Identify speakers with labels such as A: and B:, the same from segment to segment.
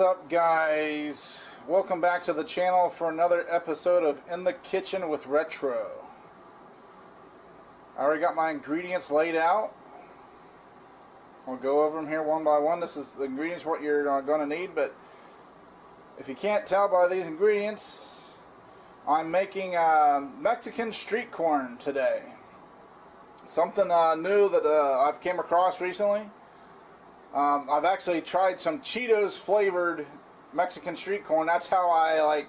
A: up guys? Welcome back to the channel for another episode of In the Kitchen with Retro. I already got my ingredients laid out. I'll go over them here one by one. This is the ingredients what you're uh, going to need, but if you can't tell by these ingredients, I'm making uh, Mexican street corn today. Something uh, new that uh, I've came across recently. Um, I've actually tried some Cheetos flavored Mexican street corn. That's how I like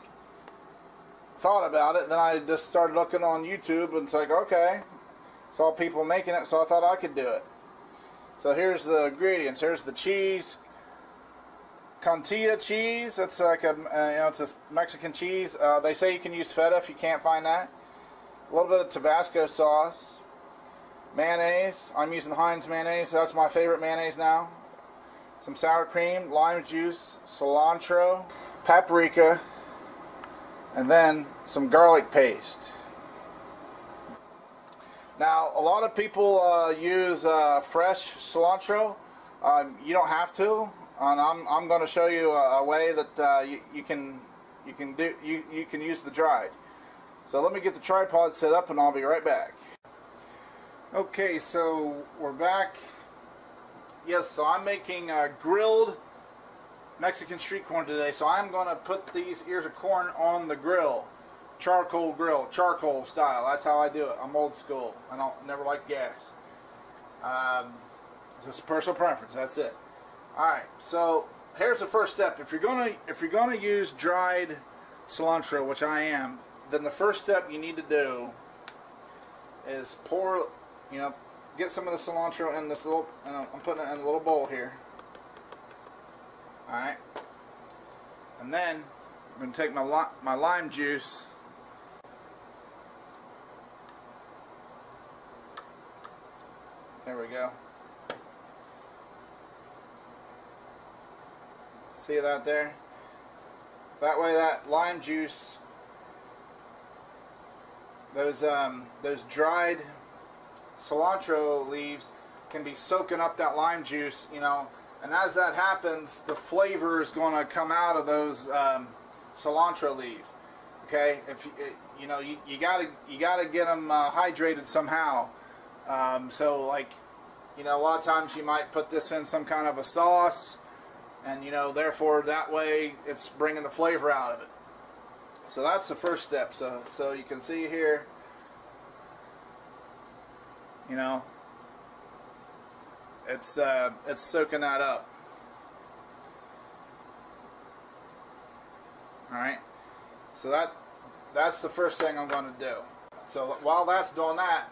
A: thought about it. Then I just started looking on YouTube and it's like, okay, saw people making it, so I thought I could do it. So here's the ingredients. Here's the cheese, Cotija cheese. That's like a, uh, you know, it's a Mexican cheese. Uh, they say you can use feta if you can't find that. A little bit of Tabasco sauce, mayonnaise. I'm using Heinz mayonnaise. That's my favorite mayonnaise now some sour cream, lime juice, cilantro, paprika, and then some garlic paste. Now, a lot of people uh, use uh, fresh cilantro. Uh, you don't have to, and I'm, I'm going to show you a, a way that uh, you, you, can you can do you, you can use the dried. So let me get the tripod set up, and I'll be right back. Okay, so we're back yes, so I'm making uh, grilled Mexican street corn today. So I'm going to put these ears of corn on the grill. Charcoal grill, charcoal style. That's how I do it. I'm old school. I don't never like gas. Um, just personal preference. That's it. All right. So here's the first step. If you're gonna if you're gonna use dried cilantro, which I am, then the first step you need to do is pour, you know, get some of the cilantro in this little, and I'm putting it in a little bowl here. Alright. And then I'm going to take my, li my lime juice There we go. See that there? That way that lime juice, those um, those dried cilantro leaves can be soaking up that lime juice, you know, and as that happens, the flavor is going to come out of those um, cilantro leaves. Okay, if you, know, you, you gotta you gotta get them uh, hydrated somehow. Um, so like, you know, a lot of times you might put this in some kind of a sauce, and you know, therefore that way it's bringing the flavor out of it. So that's the first step. So so you can see here you know? It's uh, it's soaking that up. Alright? So that that's the first thing I'm going to do. So while that's doing that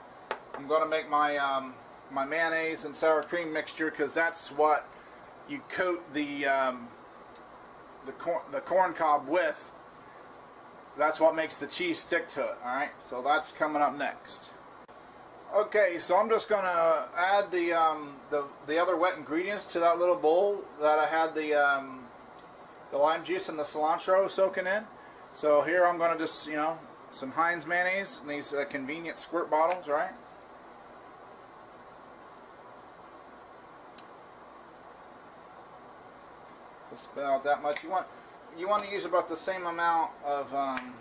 A: I'm going to make my um, my mayonnaise and sour cream mixture because that's what you coat the um, the corn the corn cob with. That's what makes the cheese stick to it alright? So that's coming up next Okay, so I'm just going to add the, um, the the other wet ingredients to that little bowl that I had the um, the lime juice and the cilantro soaking in. So here I'm going to just, you know, some Heinz mayonnaise in these uh, convenient squirt bottles, right? Just about that much. You want you want to use about the same amount of um,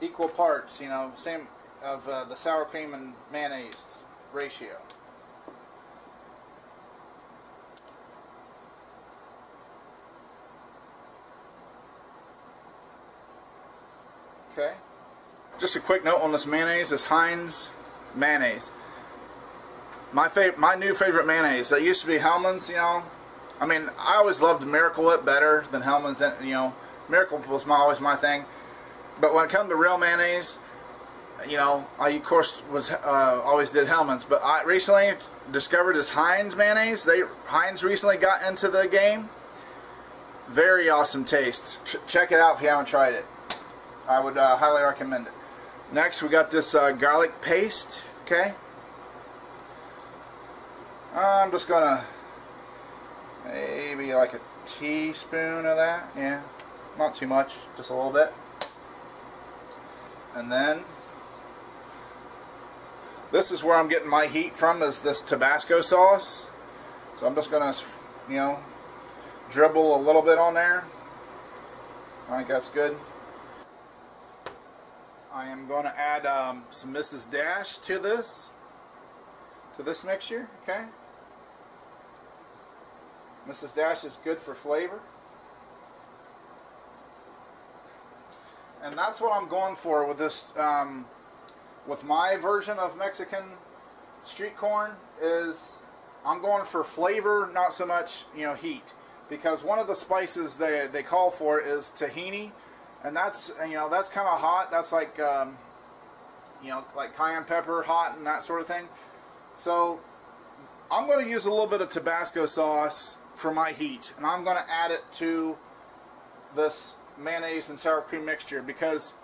A: equal parts, you know, same of uh, the sour cream and mayonnaise ratio. Okay. Just a quick note on this mayonnaise, this Heinz mayonnaise. My favorite, my new favorite mayonnaise. That used to be Hellmann's, you know. I mean, I always loved Miracle Whip better than Hellmann's. You know, Miracle was my, always my thing. But when it comes to real mayonnaise, you know, I of course was uh, always did Hellmann's, but I recently discovered this Heinz mayonnaise. They Heinz recently got into the game. Very awesome taste. Ch check it out if you haven't tried it. I would uh, highly recommend it. Next, we got this uh, garlic paste. Okay. I'm just gonna maybe like a teaspoon of that. Yeah, not too much, just a little bit. And then this is where I'm getting my heat from is this Tabasco sauce. So I'm just going to, you know, dribble a little bit on there. I think that's good. I am going to add um, some Mrs. Dash to this, to this mixture, okay? Mrs. Dash is good for flavor. And that's what I'm going for with this, um, with my version of Mexican street corn is I'm going for flavor, not so much, you know, heat. Because one of the spices they, they call for is tahini. And that's, you know, that's kind of hot. That's like, um, you know, like cayenne pepper, hot and that sort of thing. So I'm going to use a little bit of Tabasco sauce for my heat. And I'm going to add it to this mayonnaise and sour cream mixture because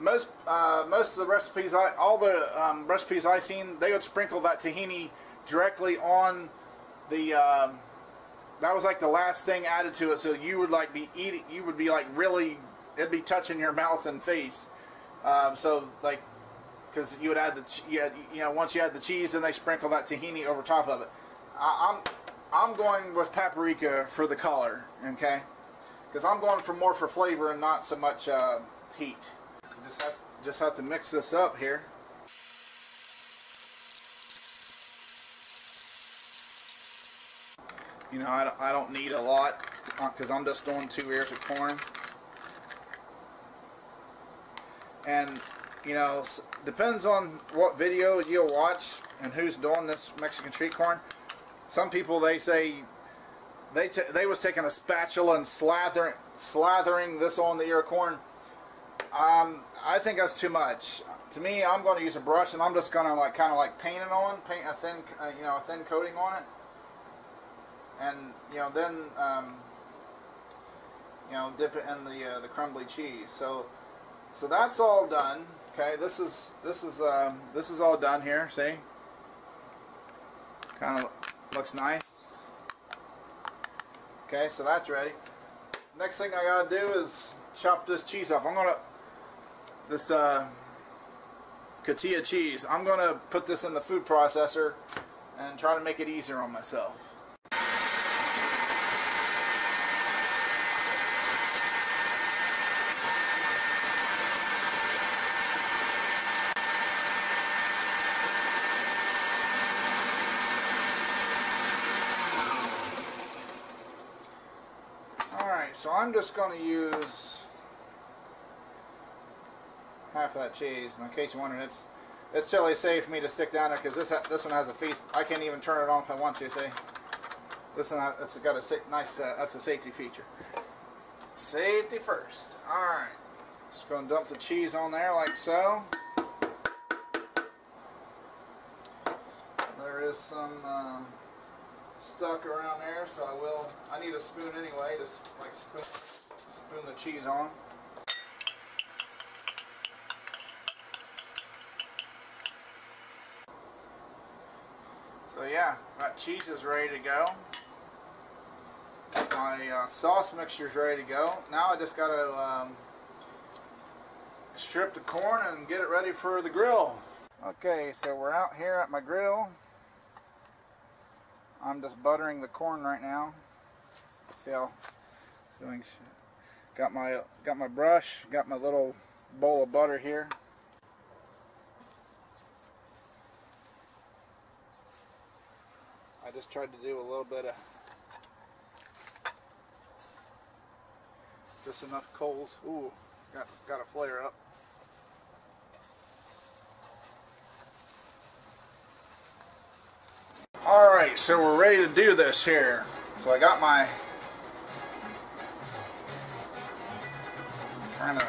A: most uh, most of the recipes, I, all the um, recipes I seen, they would sprinkle that tahini directly on the. Um, that was like the last thing added to it, so you would like be eating. You would be like really, it'd be touching your mouth and face. Um, so like, because you would add the you, you know once you add the cheese, then they sprinkle that tahini over top of it. I, I'm I'm going with paprika for the color, okay? Because I'm going for more for flavor and not so much uh, heat. Just have, just have to mix this up here. You know, I, I don't need a lot because uh, I'm just doing two ears of corn. And, you know, depends on what video you'll watch and who's doing this Mexican street corn. Some people, they say, they, they was taking a spatula and slathering, slathering this on the ear of corn. Um, I think that's too much. To me, I'm going to use a brush and I'm just going to like kind of like paint it on, paint a thin, uh, you know, a thin coating on it, and you know then um, you know dip it in the uh, the crumbly cheese. So so that's all done. Okay, this is this is um, this is all done here. See, kind of looks nice. Okay, so that's ready. Next thing I gotta do is chop this cheese up. I'm gonna this uh, cheese. I'm going to put this in the food processor and try to make it easier on myself. Alright, so I'm just going to use half of that cheese. And in case you're wondering, it's it's totally safe for me to stick down there because this this one has a feast. I can't even turn it on if I want to. See, this one it's got a nice. Uh, that's a safety feature. Safety first. All right. Just going to dump the cheese on there like so. There is some uh, stuck around there, so I will. I need a spoon anyway to like spoon, spoon the cheese on. So yeah, that cheese is ready to go. My uh, sauce mixture is ready to go. Now I just got to um, strip the corn and get it ready for the grill. Okay, so we're out here at my grill. I'm just buttering the corn right now. See how doing got my got my brush, got my little bowl of butter here. I just tried to do a little bit of just enough coals. Ooh, got got a flare up. Alright, so we're ready to do this here. So I got my trying to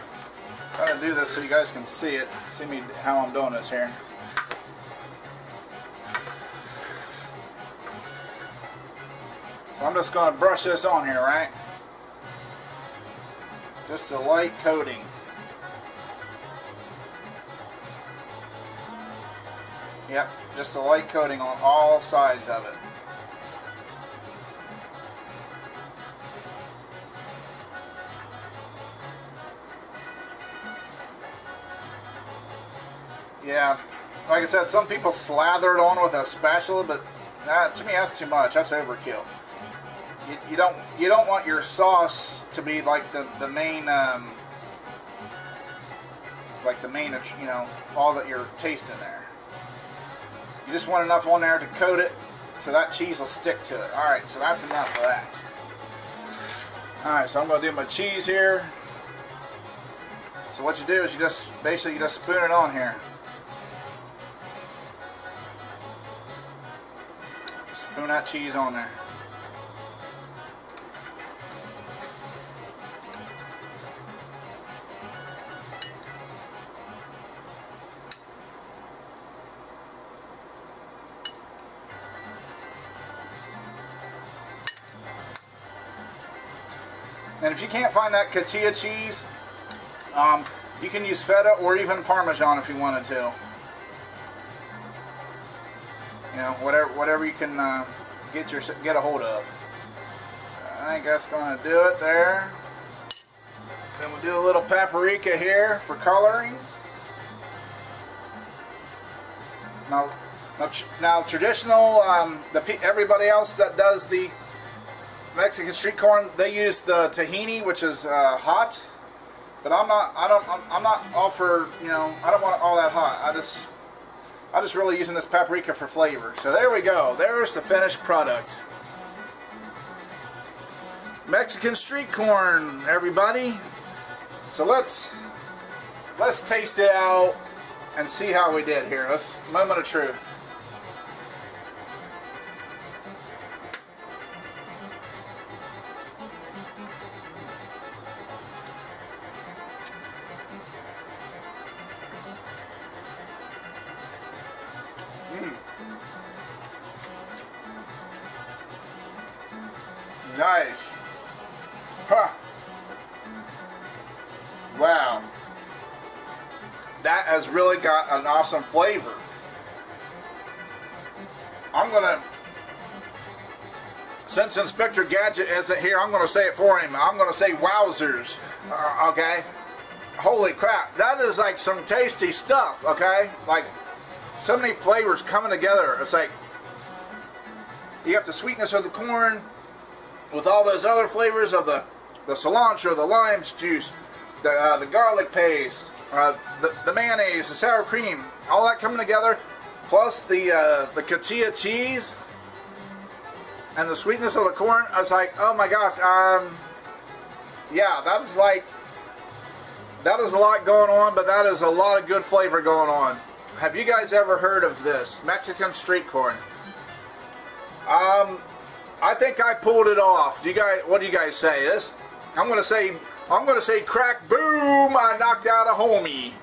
A: trying to do this so you guys can see it, see me how I'm doing this here. So I'm just going to brush this on here, right? Just a light coating. Yep, just a light coating on all sides of it. Yeah, like I said, some people slather it on with a spatula, but that, to me that's too much. That's overkill you, you don't you don't want your sauce to be like the the main um, like the main you know all that you're tasting there. You just want enough on there to coat it so that cheese will stick to it. Alright, so that's enough of that. Alright, so I'm to do my cheese here. So what you do is you just, basically you just spoon it on here. Spoon that cheese on there. And if you can't find that cotija cheese, um, you can use feta or even Parmesan if you wanted to. You know, whatever whatever you can uh, get your get a hold of. So I think that's going to do it there. Then we'll do a little paprika here for coloring. Now, now, now traditional, um, the everybody else that does the Mexican street corn, they use the tahini, which is uh, hot. But I'm not. I don't. I'm, I'm not all for. You know. I don't want all that hot. I just. I'm just really using this paprika for flavor. So there we go. There's the finished product. Mexican street corn, everybody. So let's let's taste it out and see how we did here. Let's moment of truth. Wow. That has really got an awesome flavor. I'm going to, since Inspector Gadget isn't here, I'm going to say it for him. I'm going to say wowzers. Uh, okay? Holy crap. That is like some tasty stuff, okay? Like, so many flavors coming together. It's like, you got the sweetness of the corn, with all those other flavors of the, the cilantro, the lime juice, the, uh, the garlic paste, uh, the, the mayonnaise, the sour cream, all that coming together, plus the, uh, the cotija cheese, and the sweetness of the corn, I was like, oh my gosh, um, yeah, that is like, that is a lot going on, but that is a lot of good flavor going on. Have you guys ever heard of this? Mexican street corn. Um, I think I pulled it off. Do you guys? What do you guys say? This? I'm gonna say. I'm gonna say crack boom. I knocked out a homie.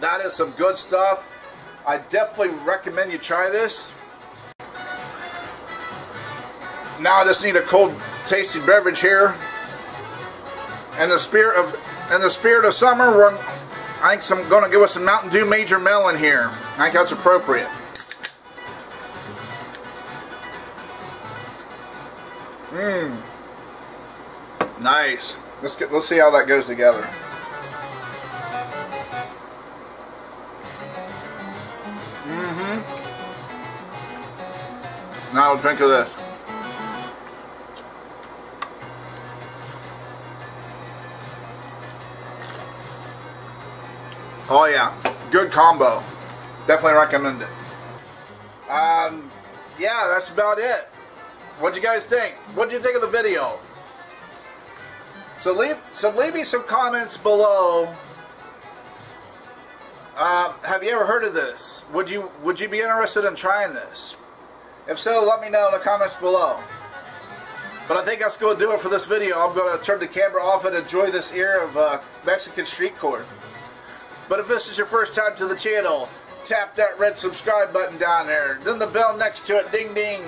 A: That is some good stuff. I definitely recommend you try this. Now I just need a cold, tasty beverage here. And the spirit of, in the spirit of summer, I think I'm going to give us some Mountain Dew Major Melon here. I think that's appropriate. Mmm. Nice. Let's get. Let's see how that goes together. Mm-hmm. Now I'll drink of this. Oh yeah, good combo. Definitely recommend it. Um, yeah, that's about it. What'd you guys think? What'd you think of the video? So leave, so leave me some comments below. Uh, have you ever heard of this? Would you would you be interested in trying this? If so, let me know in the comments below. But I think that's going to do it for this video. I'm going to turn the camera off and enjoy this ear of uh, Mexican street corn. But if this is your first time to the channel, tap that red subscribe button down there. Then the bell next to it, ding ding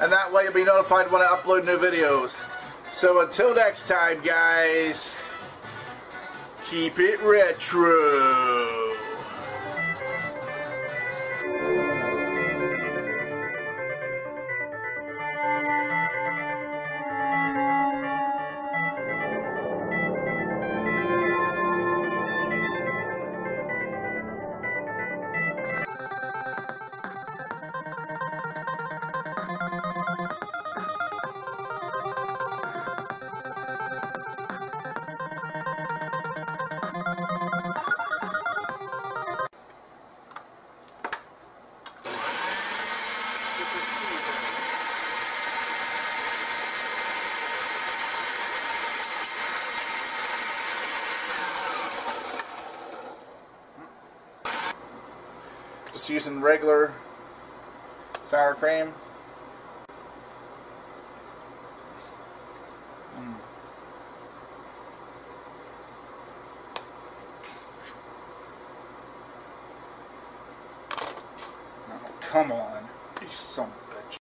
A: and that way you'll be notified when I upload new videos. So until next time, guys, keep it retro. Just using regular sour cream.